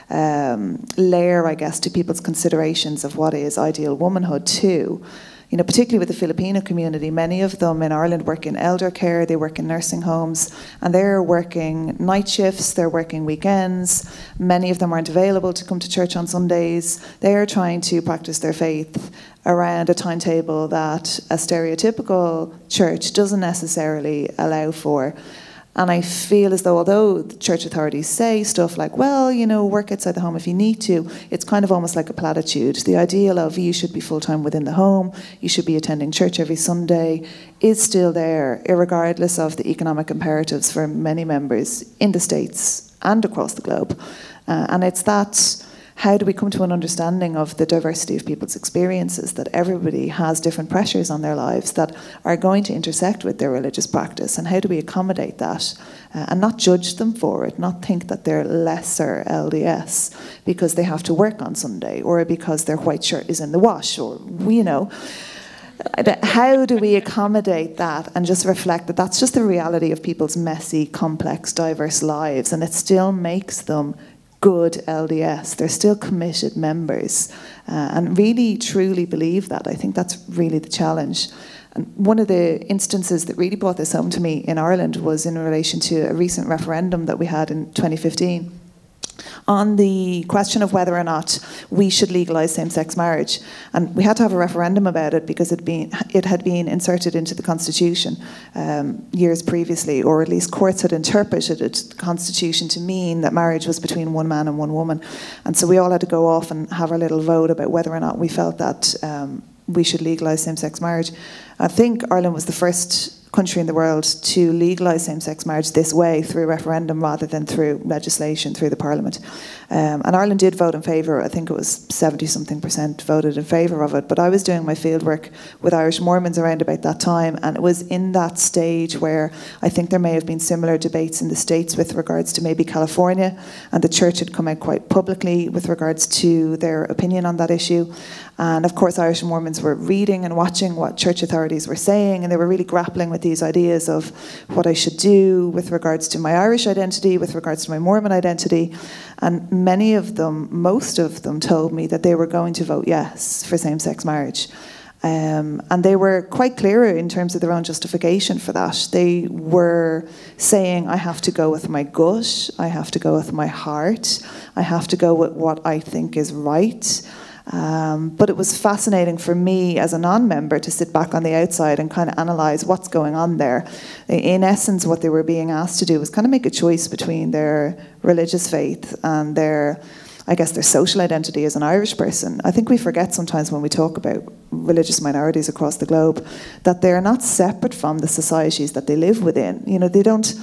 um, layer, I guess, to people's considerations of what is ideal womanhood, too you know, particularly with the Filipino community, many of them in Ireland work in elder care, they work in nursing homes, and they're working night shifts, they're working weekends. Many of them aren't available to come to church on Sundays. They are trying to practice their faith around a timetable that a stereotypical church doesn't necessarily allow for. And I feel as though, although the church authorities say stuff like, well, you know, work outside the home if you need to, it's kind of almost like a platitude. The ideal of you should be full time within the home, you should be attending church every Sunday, is still there, regardless of the economic imperatives for many members in the States and across the globe. Uh, and it's that how do we come to an understanding of the diversity of people's experiences, that everybody has different pressures on their lives that are going to intersect with their religious practice, and how do we accommodate that uh, and not judge them for it, not think that they're lesser LDS because they have to work on Sunday or because their white shirt is in the wash, or, you know how do we accommodate that and just reflect that that's just the reality of people's messy, complex, diverse lives, and it still makes them good LDS. They're still committed members uh, and really truly believe that. I think that's really the challenge. And one of the instances that really brought this home to me in Ireland was in relation to a recent referendum that we had in 2015 on the question of whether or not we should legalise same-sex marriage, and we had to have a referendum about it because it, been, it had been inserted into the constitution um, years previously, or at least courts had interpreted it, the constitution to mean that marriage was between one man and one woman, and so we all had to go off and have our little vote about whether or not we felt that um, we should legalise same-sex marriage. I think Ireland was the first country in the world to legalise same sex marriage this way through referendum rather than through legislation through the Parliament. Um, and Ireland did vote in favour, I think it was 70 something percent voted in favour of it. But I was doing my fieldwork with Irish Mormons around about that time, and it was in that stage where I think there may have been similar debates in the States with regards to maybe California, and the church had come out quite publicly with regards to their opinion on that issue. And of course, Irish Mormons were reading and watching what church authorities were saying, and they were really grappling with these ideas of what I should do with regards to my Irish identity, with regards to my Mormon identity. And many of them, most of them, told me that they were going to vote yes for same sex marriage. Um, and they were quite clear in terms of their own justification for that. They were saying, I have to go with my gut, I have to go with my heart, I have to go with what I think is right. Um, but it was fascinating for me as a non member to sit back on the outside and kind of analyse what's going on there. In essence, what they were being asked to do was kind of make a choice between their religious faith and their, I guess, their social identity as an Irish person. I think we forget sometimes when we talk about religious minorities across the globe that they're not separate from the societies that they live within. You know, they don't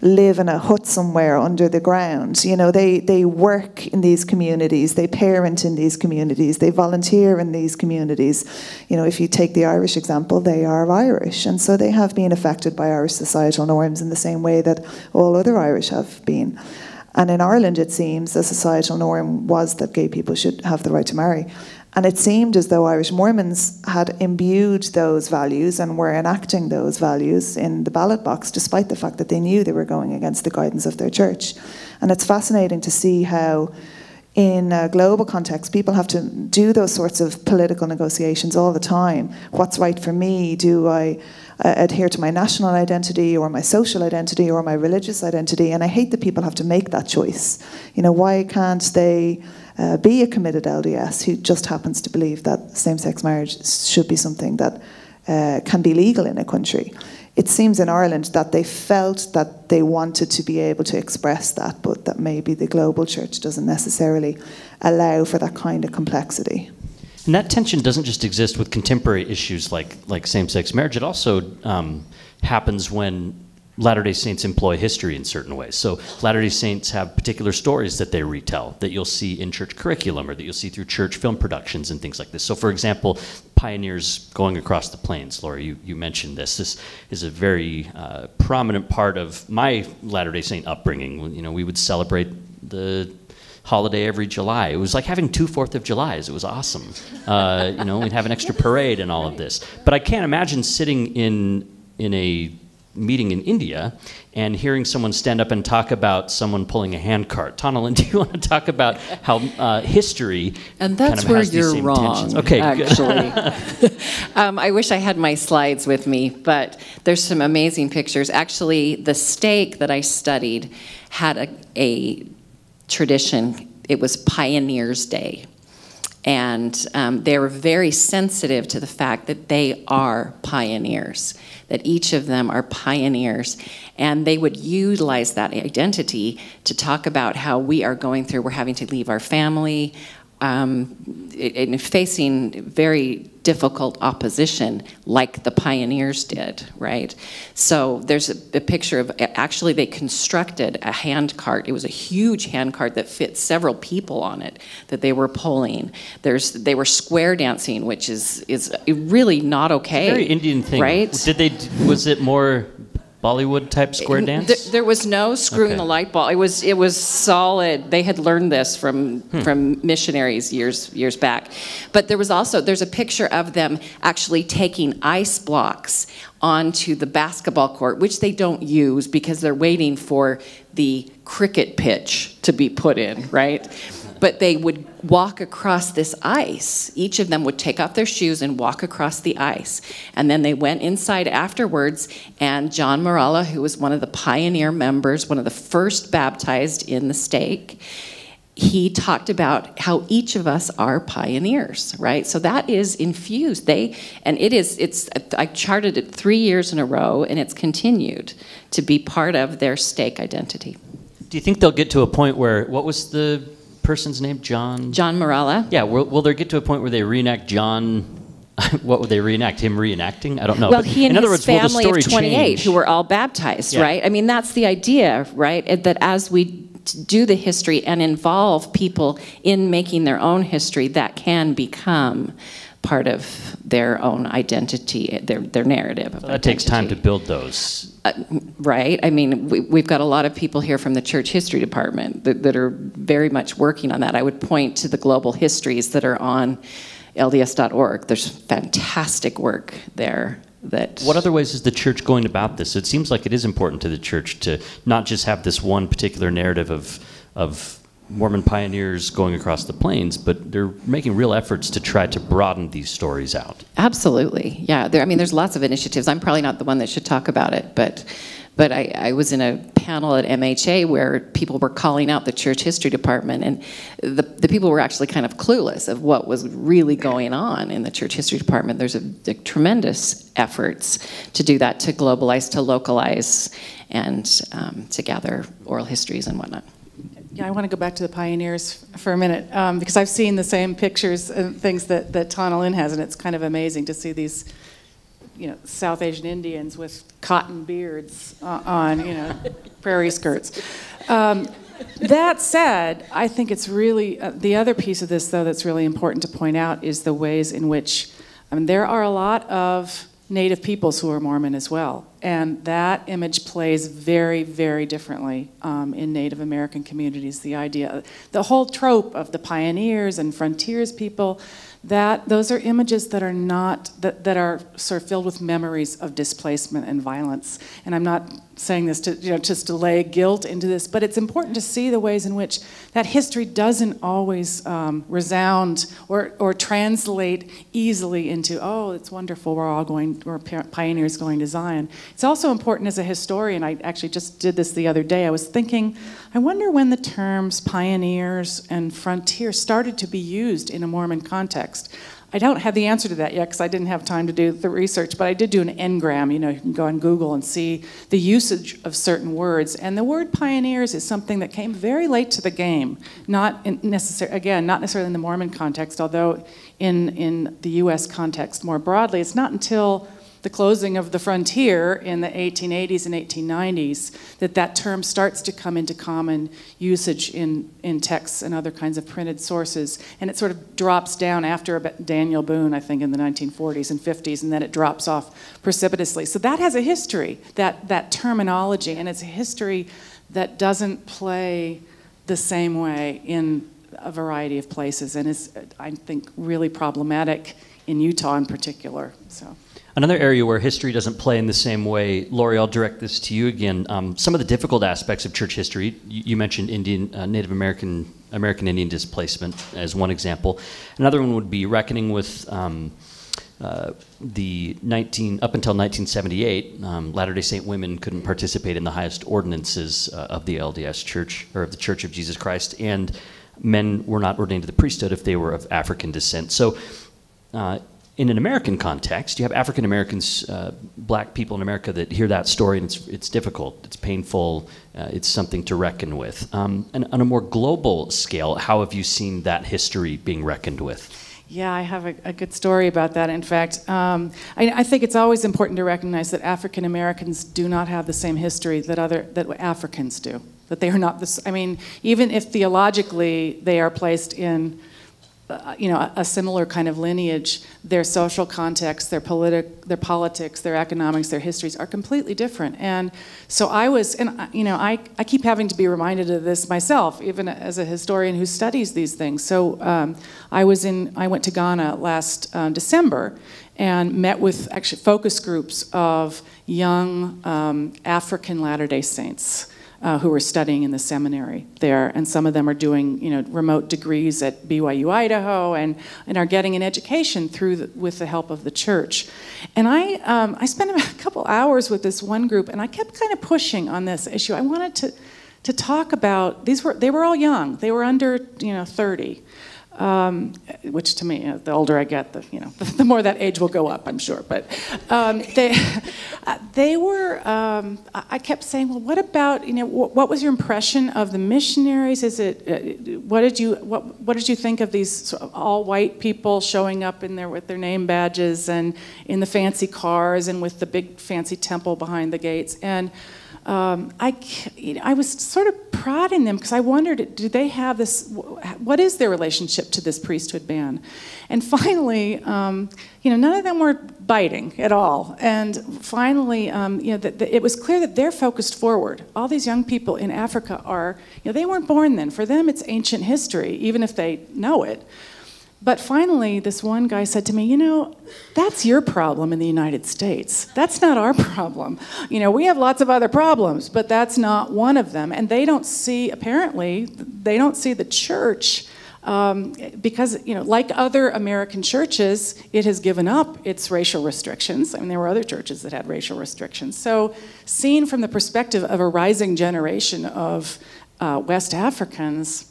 live in a hut somewhere under the ground. You know, they, they work in these communities, they parent in these communities, they volunteer in these communities. You know, if you take the Irish example, they are Irish, and so they have been affected by Irish societal norms in the same way that all other Irish have been. And in Ireland, it seems the societal norm was that gay people should have the right to marry. And it seemed as though Irish Mormons had imbued those values and were enacting those values in the ballot box, despite the fact that they knew they were going against the guidance of their church. And it's fascinating to see how, in a global context, people have to do those sorts of political negotiations all the time. What's right for me? Do I uh, adhere to my national identity or my social identity or my religious identity? And I hate that people have to make that choice. You know, why can't they? Uh, be a committed LDS who just happens to believe that same sex marriage should be something that uh, can be legal in a country. It seems in Ireland that they felt that they wanted to be able to express that, but that maybe the global church doesn't necessarily allow for that kind of complexity. And that tension doesn't just exist with contemporary issues like, like same sex marriage, it also um, happens when Latter day Saints employ history in certain ways. So, Latter day Saints have particular stories that they retell that you'll see in church curriculum or that you'll see through church film productions and things like this. So, for example, pioneers going across the plains, Laura, you, you mentioned this. This is a very uh, prominent part of my Latter day Saint upbringing. You know, we would celebrate the holiday every July. It was like having two Fourth of Julys. It was awesome. Uh, you know, we'd have an extra parade and all of this. But I can't imagine sitting in in a meeting in India and hearing someone stand up and talk about someone pulling a handcart. Taunalyn, do you want to talk about how uh, history and that's kind of where you're wrong. Tensions? Okay, actually, um, I wish I had my slides with me, but there's some amazing pictures. Actually, the stake that I studied had a, a tradition. It was Pioneers Day. And um, they were very sensitive to the fact that they are pioneers that each of them are pioneers. And they would utilize that identity to talk about how we are going through, we're having to leave our family, um, and facing very difficult opposition like the pioneers did, right? So there's a, a, picture of actually they constructed a hand cart. It was a huge hand cart that fit several people on it that they were pulling. There's they were square dancing, which is is really not okay. very Indian thing, right? Did they? Was it more Bollywood type square dance? There, there was no screwing okay. the light bulb. It was it was solid. They had learned this from hmm. from missionaries years years back. But there was also there's a picture of them actually taking ice blocks onto the basketball court, which they don't use because they're waiting for the cricket pitch to be put in, right? But they would walk across this ice. Each of them would take off their shoes and walk across the ice. And then they went inside afterwards, and John Maralla, who was one of the pioneer members, one of the first baptized in the stake, he talked about how each of us are pioneers right so that is infused they and it is it's i charted it three years in a row and it's continued to be part of their stake identity do you think they'll get to a point where what was the person's name? John? John Morala. Yeah, will, will there get to a point where they reenact John what would they reenact? Him reenacting? I don't know. Well, But he and in other his words, family of 28 change? who were all baptized, Yeah. right? I mean, that's the idea, right? That as we do the history and involve people in making their own history, that can become part of their own identity, their, their narrative. Of that takes time to build those. Uh, right? I mean, we, we've got a lot of people here from the church history department that, that are very much working on that. I would point to the global histories that are on LDS.org. There's fantastic work there that. What other ways is the church going about this? It seems like it is important to the church to not just have this one particular narrative of, of Mormon pioneers going across the plains, but they're making real efforts to try to broaden these stories out. Absolutely, yeah. There, I mean, there's lots of initiatives. I'm probably not the one that should talk about it, but, but I, I was in a panel at MHA where people were calling out the church history department, and the, the people were actually kind of clueless of what was really going on in the church history department. There's a, a tremendous efforts to do that, to globalize, to localize, and um, to gather oral histories and whatnot. Yeah, I want to go back to the pioneers for a minute um, because I've seen the same pictures and things that, that Taunalyn has, and it's kind of amazing to see these, you know, South Asian Indians with cotton beards uh, on, you know, prairie skirts. Um, that said, I think it's really uh, the other piece of this, though, that's really important to point out is the ways in which, I mean, there are a lot of Native peoples who are Mormon as well. And that image plays very, very differently um, in Native American communities. The idea, the whole trope of the pioneers and frontiers people, that those are images that are not, that, that are sort of filled with memories of displacement and violence. And I'm not saying this to, you know, just to lay guilt into this, but it's important to see the ways in which that history doesn't always um, resound or, or translate easily into, oh, it's wonderful, we're all going, we're pioneers going to Zion. It's also important as a historian, I actually just did this the other day, I was thinking, I wonder when the terms pioneers and frontier started to be used in a Mormon context. I don't have the answer to that yet because I didn't have time to do the research, but I did do an Ngram. You know, you can go on Google and see the usage of certain words. And the word pioneers is something that came very late to the game, not necessarily, again, not necessarily in the Mormon context, although in, in the US context more broadly, it's not until the closing of the frontier in the 1880s and 1890s that that term starts to come into common usage in, in texts and other kinds of printed sources. And it sort of drops down after Daniel Boone, I think, in the 1940s and 50s, and then it drops off precipitously. So that has a history, that, that terminology, and it's a history that doesn't play the same way in a variety of places and is, I think, really problematic in Utah in particular. So. Another area where history doesn't play in the same way, Laurie, I'll direct this to you again. Um, some of the difficult aspects of church history, you, you mentioned Indian, uh, Native American, American Indian displacement as one example. Another one would be reckoning with um, uh, the 19, up until 1978, um, Latter-day Saint women couldn't participate in the highest ordinances uh, of the LDS Church or of the Church of Jesus Christ, and men were not ordained to the priesthood if they were of African descent. So. Uh, in an American context, you have African Americans, uh, black people in America that hear that story, and it's, it's difficult, it's painful, uh, it's something to reckon with. Um, and on a more global scale, how have you seen that history being reckoned with? Yeah, I have a, a good story about that. In fact, um, I, I, think it's always important to recognize that African Americans do not have the same history that other that Africans do. That they are not this. I mean, even if theologically they are placed in uh, you know, a, a, similar kind of lineage, their social context, their, politi- their politics, their economics, their histories are completely different. And so I was, and you know, I, I keep having to be reminded of this myself, even as a historian who studies these things. So um, I was in, I went to Ghana last um, December and met with actually focus groups of young um, African Latter-day Saints uh, who are studying in the seminary there, and some of them are doing you know remote degrees at BYU Idaho and, and are getting an education through the, with the help of the church. And I um, I spent a couple hours with this one group, and I kept kind of pushing on this issue. I wanted to to talk about these were they were all young, they were under you know 30. Um, which to me, uh, the older I get, the you know, the more that age will go up, I'm sure. But um, they, uh, they were. Um, I kept saying, well, what about you know, what, was your impression of the missionaries? Is it uh, what did you what what did you think of these sort of all white people showing up in there with their name badges and in the fancy cars and with the big fancy temple behind the gates and um, I, you know, I was sort of prodding them because I wondered, do they have this? What is their relationship to this priesthood ban? And finally, um, you know, none of them were biting at all. And finally, um, you know, the, the, it was clear that they're focused forward. All these young people in Africa are, you know, they weren't born then. For them, it's ancient history, even if they know it. But finally, this one guy said to me, You know, that's your problem in the United States. That's not our problem. You know, we have lots of other problems, but that's not one of them. And they don't see, apparently, they don't see the church. Um, because you know, like other American churches, it has given up its racial restrictions. I mean, there were other churches that had racial restrictions. So, seen from the perspective of a rising generation of uh, West Africans,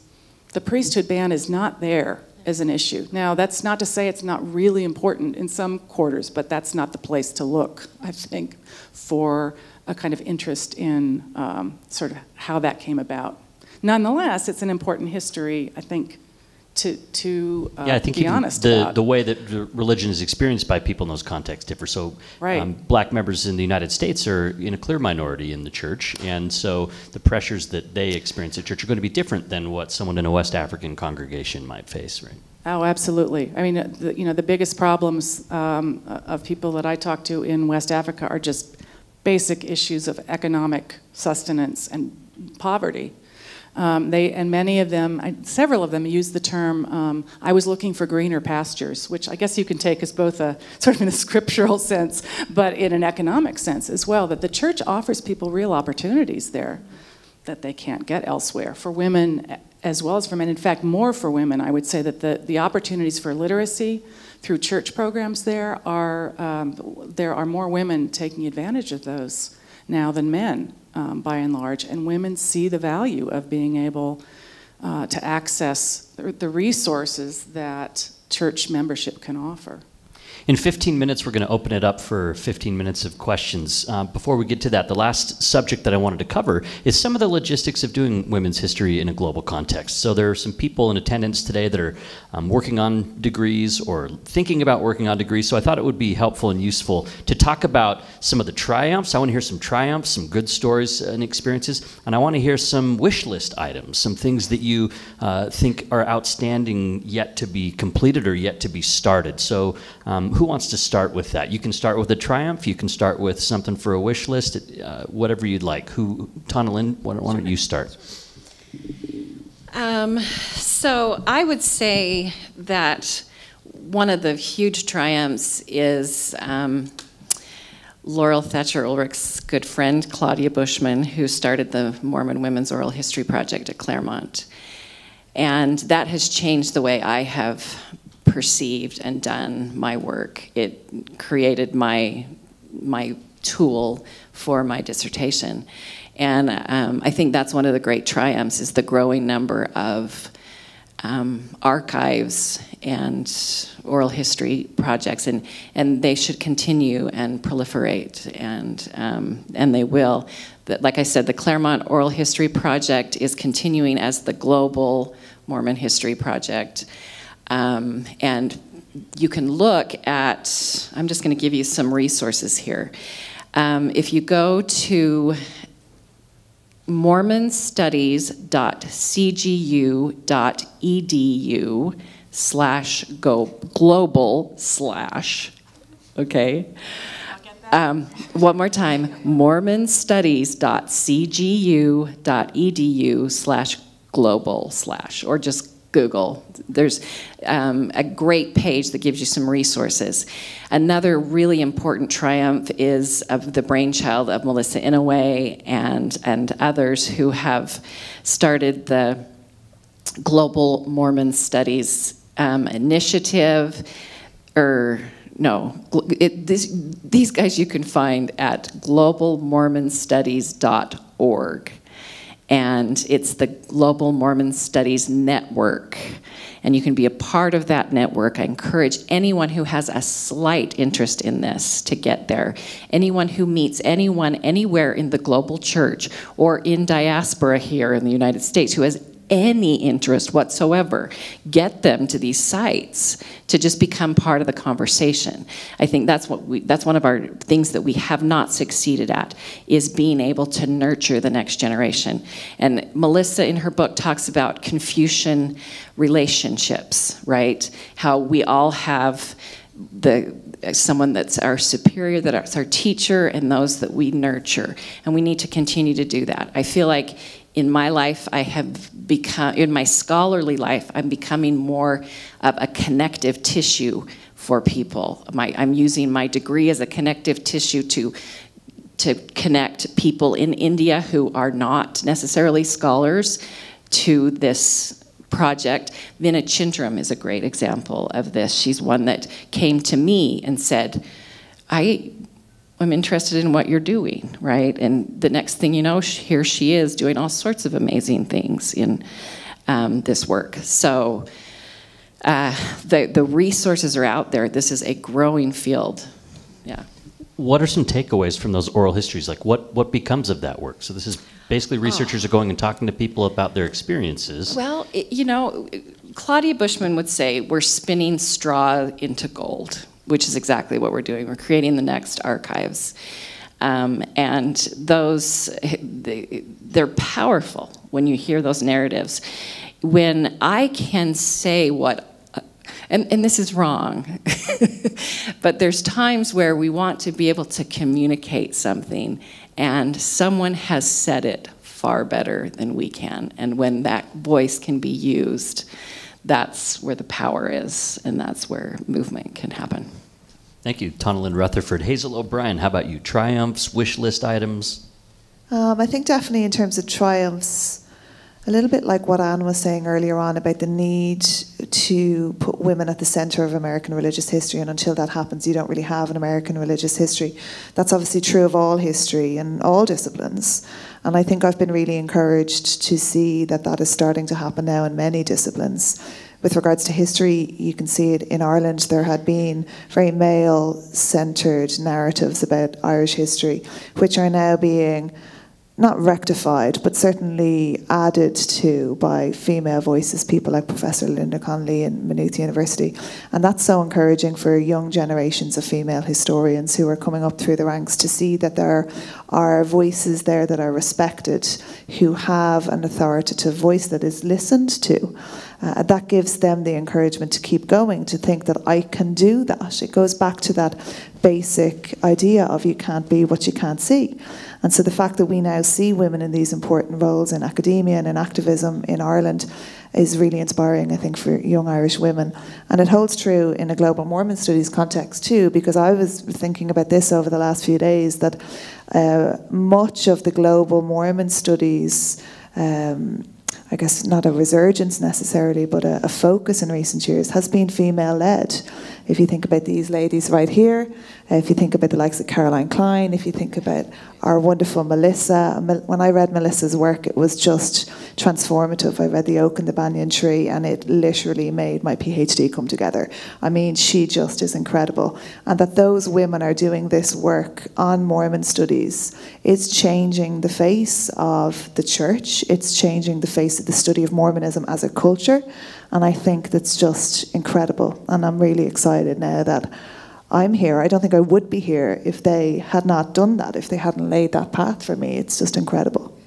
the priesthood ban is not there as an issue. Now, that's not to say it's not really important in some quarters, but that's not the place to look, I think, for a kind of interest in um, sort of how that came about. Nonetheless, it's an important history, I think, to, to uh, yeah, I think be honest the, about. the way that religion is experienced by people in those contexts differ. So, right. um, black members in the United States are in a clear minority in the church, and so the pressures that they experience at church are going to be different than what someone in a West African congregation might face, right? Oh, absolutely. I mean, the, you know, the biggest problems um, of people that I talk to in West Africa are just basic issues of economic sustenance and poverty. Um, they, and many of them, I, several of them, use the term, um, I was looking for greener pastures, which I guess you can take as both a sort of in a scriptural sense, but in an economic sense as well, that the church offers people real opportunities there that they can't get elsewhere for women as well as for men. In fact, more for women. I would say that the, the opportunities for literacy through church programs there are, um, there are more women taking advantage of those now than men um, by and large, and women see the value of being able uh, to access the resources that church membership can offer. In 15 minutes, we're going to open it up for 15 minutes of questions. Uh, before we get to that, the last subject that I wanted to cover is some of the logistics of doing women's history in a global context. So there are some people in attendance today that are um, working on degrees or thinking about working on degrees. So I thought it would be helpful and useful to talk about some of the triumphs. I want to hear some triumphs, some good stories and experiences, and I want to hear some wish list items, some things that you uh, think are outstanding yet to be completed or yet to be started. So um, who wants to start with that? You can start with a triumph. You can start with something for a wish list. Uh, whatever you'd like. Who, Taunalyn, why, why don't you start? Um, so I would say that one of the huge triumphs is um, Laurel Thatcher Ulrich's good friend Claudia Bushman, who started the Mormon Women's Oral History Project at Claremont. And that has changed the way I have perceived and done my work. It created my my tool for my dissertation, and um, I think that's one of the great triumphs is the growing number of um, archives and oral history projects, and, and they should continue and proliferate, and, um, and they will. But like I said, the Claremont Oral History Project is continuing as the global Mormon History Project. Um, and you can look at, I'm just going to give you some resources here. Um, if you go to mormonstudies.cgu.edu slash global slash, okay? Um, one more time, mormonstudies.cgu.edu slash global slash, or just Google. There's um, a great page that gives you some resources. Another really important triumph is of the brainchild of Melissa Inouye and, and others who have started the Global Mormon Studies um, Initiative, or no, it, this, these guys you can find at globalmormonstudies.org and it's the Global Mormon Studies Network. and you can be a part of that network. I encourage anyone who has a slight interest in this to get there. Anyone who meets anyone anywhere in the global church or in diaspora here in the United States who has any interest whatsoever, get them to these sites to just become part of the conversation. I think that's what we that's one of our things that we have not succeeded at is being able to nurture the next generation. And Melissa in her book talks about Confucian relationships, right? How we all have the someone that's our superior, that's our teacher, and those that we nurture. And we need to continue to do that. I feel like in my life, I have become, in my scholarly life, I'm becoming more of a connective tissue for people. My, I'm using my degree as a connective tissue to, to connect people in India who are not necessarily scholars to this project. Vinna Chindram is a great example of this. She's one that came to me and said, I I'm interested in what you're doing, right? And the next thing you know, here she is doing all sorts of amazing things in um, this work. So uh, the, the resources are out there. This is a growing field. Yeah. What are some takeaways from those oral histories? Like what, what becomes of that work? So this is basically researchers oh. are going and talking to people about their experiences. Well, it, you know, Claudia Bushman would say we're spinning straw into gold which is exactly what we're doing. We're creating the next archives. Um, and those, they, they're powerful when you hear those narratives. When I can say what and, and, this is wrong, but there's times where we want to be able to communicate something, and someone has said it far better than we can. And when that voice can be used, that's where the power is, and that's where movement can happen. Thank you, Taunalyn Rutherford. Hazel O'Brien, how about you? Triumphs, wish list items? Um, I think definitely in terms of triumphs, a little bit like what Anne was saying earlier on about the need to put women at the centre of American religious history, and until that happens, you don't really have an American religious history. That's obviously true of all history and all disciplines. And I think I've been really encouraged to see that that is starting to happen now in many disciplines. With regards to history, you can see it in Ireland. There had been very male centred narratives about Irish history, which are now being not rectified, but certainly added to by female voices, people like Professor Linda Connolly in Maynooth University. And that's so encouraging for young generations of female historians who are coming up through the ranks to see that there are voices there that are respected, who have an authoritative voice that is listened to. Uh, that gives them the encouragement to keep going, to think that I can do that. It goes back to that basic idea of you can't be what you can't see. And so the fact that we now see women in these important roles in academia and in activism in Ireland is really inspiring, I think, for young Irish women. And it holds true in a global Mormon studies context too, because I was thinking about this over the last few days that uh, much of the global Mormon studies. Um, I guess not a resurgence necessarily, but a, a focus in recent years has been female led. If you think about these ladies right here, if you think about the likes of Caroline Kline, if you think about our wonderful Melissa. When I read Melissa's work, it was just transformative. I read The Oak and the Banyan Tree, and it literally made my PhD come together. I mean, she just is incredible. And that those women are doing this work on Mormon studies is changing the face of the church, it's changing the face of the study of Mormonism as a culture. And I think that's just incredible. And I'm really excited now that I'm here. I don't think I would be here if they had not done that, if they hadn't laid that path for me. It's just incredible.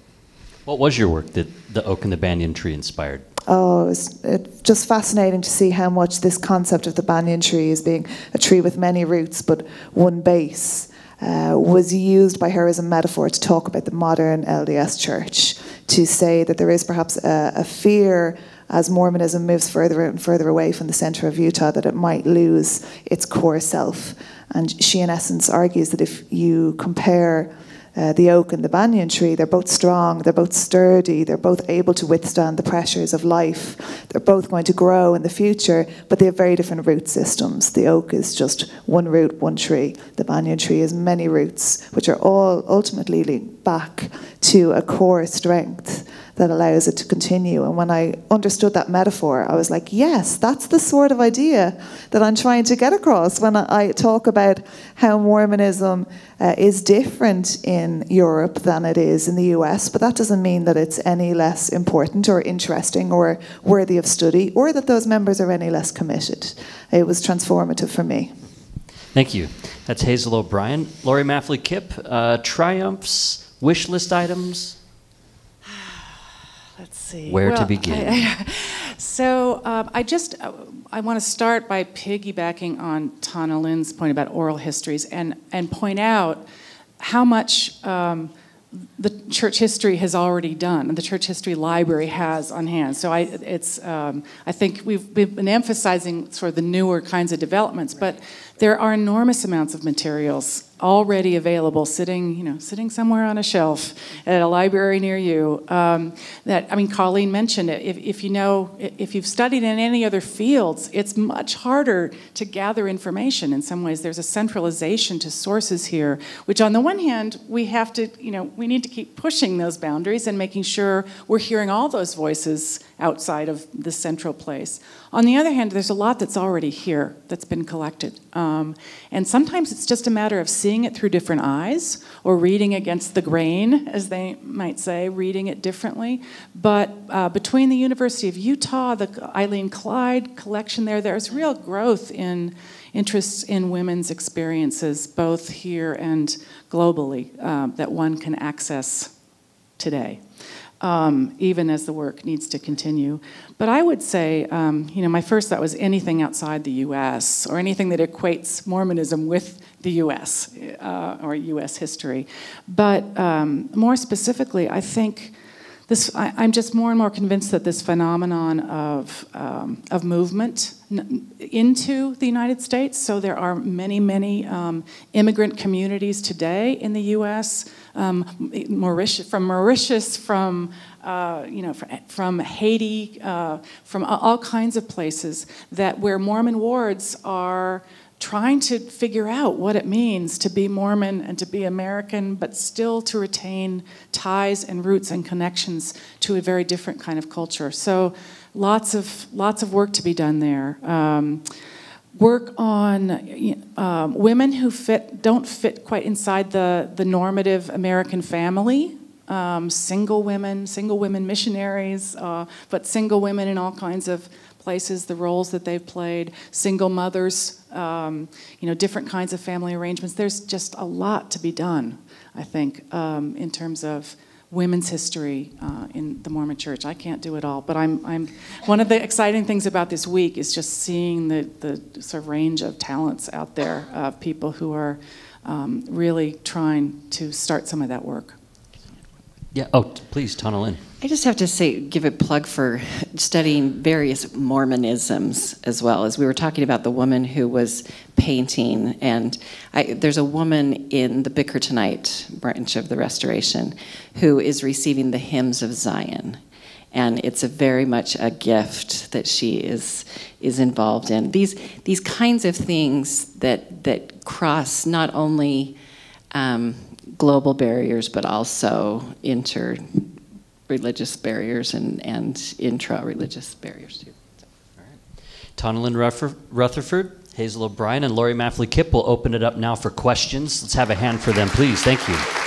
What was your work that the oak and the banyan tree inspired? Oh, it was it, just fascinating to see how much this concept of the banyan tree as being a tree with many roots but one base uh, was used by her as a metaphor to talk about the modern LDS church, to say that there is perhaps a, a fear as Mormonism moves further and further away from the center of Utah, that it might lose its core self. And she, in essence, argues that if you compare uh, the oak and the banyan tree, they're both strong, they're both sturdy, they're both able to withstand the pressures of life. They're both going to grow in the future, but they have very different root systems. The oak is just one root, one tree. The banyan tree has many roots, which are all ultimately back to a core strength that allows it to continue. And when I understood that metaphor, I was like, yes, that's the sort of idea that I'm trying to get across when I, talk about how Mormonism uh, is different in Europe than it is in the US. But that doesn't mean that it's any less important or interesting or worthy of study or that those members are any less committed. It was transformative for me. Thank you. That's Hazel O'Brien. Laurie Maffly-Kipp, uh, triumphs, wish list items. Let's see. Where well, to begin? I, I, so um, I just uh, I want to start by piggybacking on Taunalyn's point about oral histories and and point out how much. Um, the church history has already done, and the church history library has on hand. So I, it's, um, I think we've, we've, been emphasizing sort of the newer kinds of developments, but there are enormous amounts of materials already available, sitting, you know, sitting somewhere on a shelf at a library near you. Um, that I mean, Colleen mentioned it. If, if you know, if you've studied in any other fields, it's much harder to gather information. In some ways, there's a centralization to sources here, which on the one hand, we have to, you know, we need to keep pushing those boundaries and making sure we're hearing all those voices outside of the central place. On the other hand, there's a lot that's already here that's been collected. Um, and sometimes it's just a matter of seeing it through different eyes or reading against the grain, as they might say, reading it differently. But uh, between the University of Utah, the Aileen Clyde collection there, there's real growth in interests in women's experiences, both here and globally, um, that one can access today um, even as the work needs to continue. But I would say, um, you know, my first thought was anything outside the U.S. or anything that equates Mormonism with the U.S. Uh, or U.S. history. But um, more specifically, I think this, I, am just more and more convinced that this phenomenon of, um, of movement into the United States, so there are many, many um, immigrant communities today in the US, um, Mauritius, from Mauritius, from, uh, you know, from, Haiti, uh, from all kinds of places, that where Mormon wards are trying to figure out what it means to be Mormon and to be American, but still to retain ties and roots and connections to a very different kind of culture. So, lots of lots of work to be done there. Um, work on um, women who fit don't fit quite inside the the normative American family. Um, single women, single women missionaries, uh, but single women in all kinds of places, the roles that they've played, single mothers, um, you know, different kinds of family arrangements. There's just a lot to be done, I think, um, in terms of women's history uh, in the Mormon Church. I can't do it all, but I'm, I'm. One of the exciting things about this week is just seeing the the sort of range of talents out there of people who are um, really trying to start some of that work. Yeah. Oh, please, Taunalyn. I just have to say, give a plug for studying various Mormonisms as well. As we were talking about the woman who was painting, and I, there's a woman in the Bickertonite branch of the Restoration who is receiving the hymns of Zion, and it's a very much a gift that she is is involved in. These these kinds of things that that cross not only um, global barriers but also inter religious barriers and, and intra-religious barriers too. All right. Taunalyn Rutherford, Hazel O'Brien, and Laurie Maffly-Kipp will open it up now for questions. Let's have a hand for them, please. Thank you.